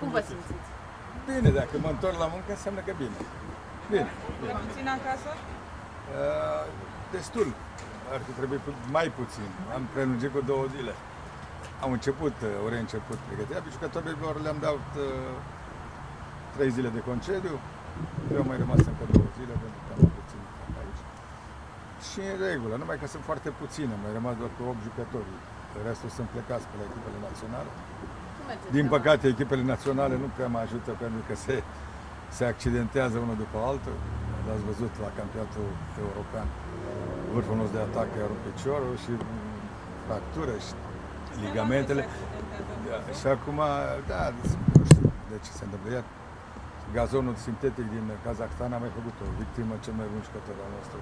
Cum vă simțiți? Bine, dacă mă întorc la muncă, înseamnă că bine. Bine. E puțin acasă? Uh, destul. Ar fi trebuit pu- mai puțin. Am prelungit cu două zile. Am început, uh, ori început pregătirea. Pe jucătorilor le-am dat uh, trei zile de concediu. Eu am mai rămas încă două zile pentru că am mai puțin aici. Și în regulă, numai că sunt foarte puține, mai rămas doar cu 8 jucători. Restul sunt plecați pe la echipele naționale. Cum mergeți? Din la- păcate, echipele naționale nu prea mă ajută pentru că se, se accidentează unul după altul. L-ați văzut la campionatul european. Vârful nostru de atac a rupt piciorul și mm, fractură și ligamentele. Da, și acum, da, nu știu de ce se întâmplă. Iar gazonul sintetic din Kazakhstan a mai făcut o victimă, cel mai bun jucător al nostru.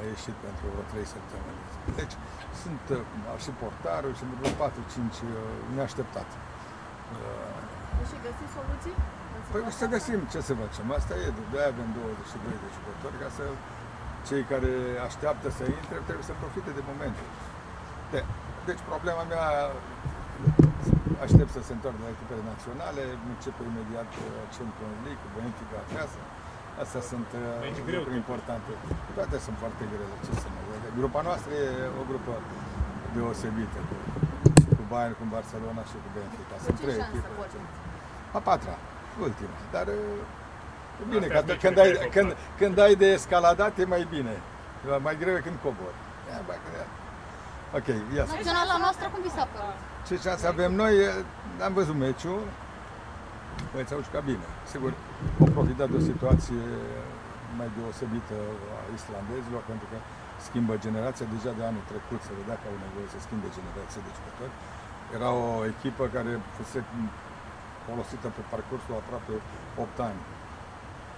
A ieșit pentru vreo 3 săptămâni. Deci sunt uh, și portarul și vreo 4-5 uh, neașteptat. Uh, Și găsiți soluții? în Păi situația să asta? găsim ce să facem. Asta e, de avem 22 de jucători ca să cei care așteaptă să intre trebuie să profite de momentul. De, deci problema mea aștept să se întoarcă la echipele naționale, începe imediat uh, Champions League, cu Benfica acasă. Astea sunt uh, Aici e greu. lucruri importante. Toate sunt foarte grele, ce să mă zic. Grupa noastră e o grupă deosebită, cu, cu Bayern, cu Barcelona și cu Benfica. Cu Sunt ce trei șansă echipe. porniți? A patra, ultima. Dar uh, e bine, Astea că sunt când, meciurile ai, care când, fac când ai de escaladat e mai bine. E Mai greu e când cobori. Ia, bă, că- Ok, ia să- Naționala noastră cum vi s-a părut? Ce șanse avem noi? eh, Am văzut meciul. Băieți au jucat bine. Sigur, au profitat de o situație mai deosebită a islandezilor, pentru că schimbă generația. Deja de anul trecut se vedea că au nevoie să schimbe generația de jucători. Era o echipă care fusese folosită pe parcursul aproape 8 ani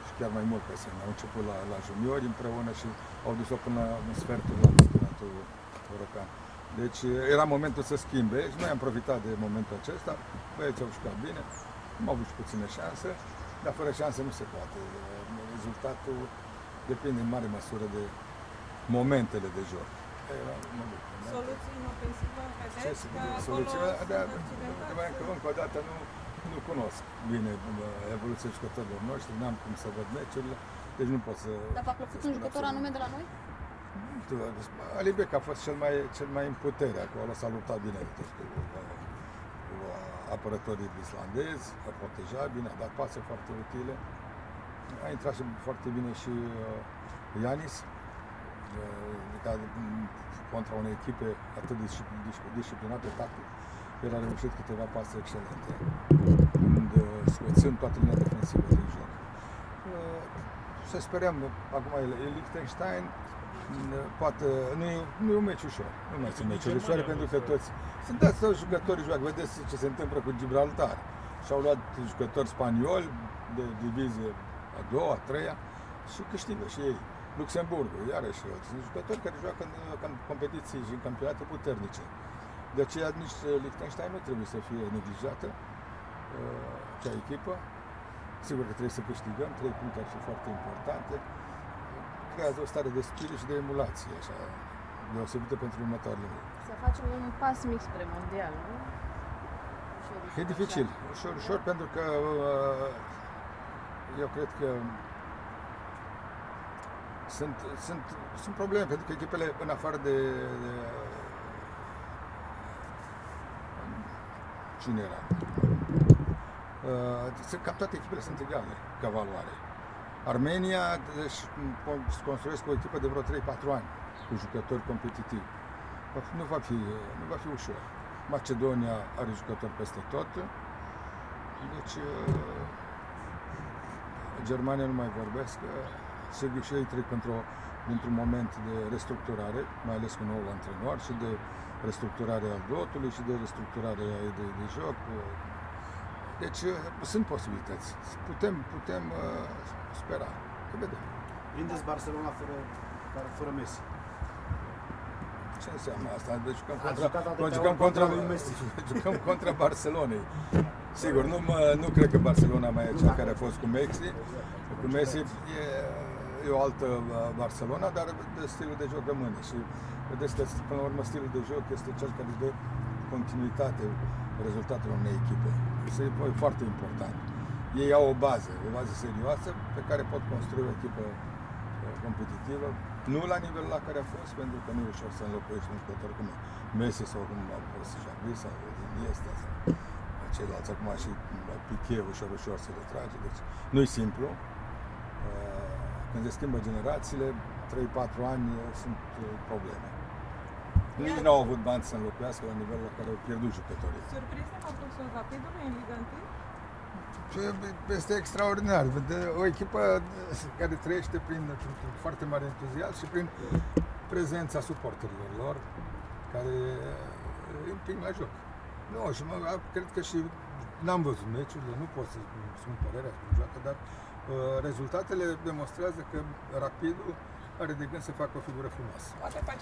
și chiar mai mult pe sân. Au început la, la juniori împreună și au dus-o până în sfertul la campionatul european. Deci era momentul să schimbe și noi am profitat de momentul acesta. Băieții au jucat bine, am avut și puține șanse, dar fără șanse nu se poate. Rezultatul depinde în mare măsură de momentele de joc. Era, mă duc, da? Soluții în ofensivă, Ce vedeți să că zic, acolo soluțiile, sunt da, accidentați? adevărat că încă o dată nu, nu cunosc bine bă, evoluția jucătorilor noștri, n-am cum să văd meciurile, deci nu pot să... Dar v-a plăcut să un spun jucător absolut. anume de la noi? Nu știu, Alibec a fost cel mai, cel mai în putere acolo, s-a luptat bine deci, cu, cu apărătorii islandezi, a protejat bine, a dat pase foarte utile. A intrat și foarte bine și uh, Ianis, uh, ca, m, contra unei echipe atât de discipl- discipl- disciplinate tactic. El a reușit câteva pase excelente, când, uh, scoțând toată linia defensivă din joc. Uh, Să sperăm, acum e e Liechtenstein, n- poate, nu e, nu e un meci ușor, nu mai sunt meciuri ușoare pentru că toți, sunt dați toți jucătorii joacă, vedeți ce se întâmplă cu Gibraltar. Și-au luat jucători spanioli de divizie a doua, a treia și câștigă și ei. Luxemburgul, iarăși, sunt jucători care joacă în, în competiții și în campionate puternice. De aceea nici Liechtenstein nu trebuie să fie neglijată uh, ca echipă. Sigur că trebuie să câștigăm, trei puncte ar fi foarte importante. Creează o stare de spirit și de emulație, așa, deosebită pentru următoarele luni. Să facem un pas mic spre mondial, nu? Ușor, ușor, E dificil, ușor, ușor, pentru că uh, eu cred că sunt, sunt, sunt probleme, pentru că echipele, în afară de, de cine era? Uh, sunt, cam toate echipele sunt egale ca valoare. Armenia deci, își construiesc o echipă de vreo 3-4 ani cu jucători competitivi. Va fi- Nu va fi, nu va fi ușor. Macedonia are jucători peste tot. Deci, uh, Germania nu mai vorbesc. uh, Sigur și ei trec într-o, într-un moment de restructurare, mai ales cu noul antrenor și de restructurare al lotului și de restructurare a de, de joc. Uh. Deci uh, sunt posibilități. Putem, putem uh, spera. Să vedem. Vindeți Barcelona fără, fără, fără Messi. Ce înseamnă asta? Deci jucăm Ați contra, jucat atâtea jucăm ori contra, contra lui Messi. jucăm contra Barcelonei. Sigur, nu, mă, nu cred că Barcelona mai e cea care a fost cu Messi. Cu Messi e, e o altă uh, Barcelona, dar de stilul de joc rămâne. Și vedeți că, până la urmă, stilul de joc este cel care dă continuitate rezultatelor unei echipe. Este foarte important. Ei au o bază, o bază serioasă pe care pot construi o echipă uh, competitivă, nu la nivelul la care a fost, pentru că nu e ușor să înlocuiești un jucător cum e Messi sau cum a fost Xavi sau Iniesta sau ceilalți, acum și Piqué ușor, ușor se retrage, deci nu-i simplu. Uh, Când se schimbă generațiile, 3-4 ani uh, sunt uh, probleme. Nici nu au avut bani să înlocuiască la nivelul la care au pierdut jucătorii. Surpriză faptul Rapidului în Liga 1? Și Este extraordinar. Vede, O echipă care trăiește prin foarte mare entuziasm și prin prezența suporterilor lor, care îi împing la joc. Nu, și mă, cred că și n-am văzut meciurile, nu pot să spun părerea cum joacă, dar uh, rezultatele demonstrează că Rapidul are de gând să facă o figură frumoasă. Poate face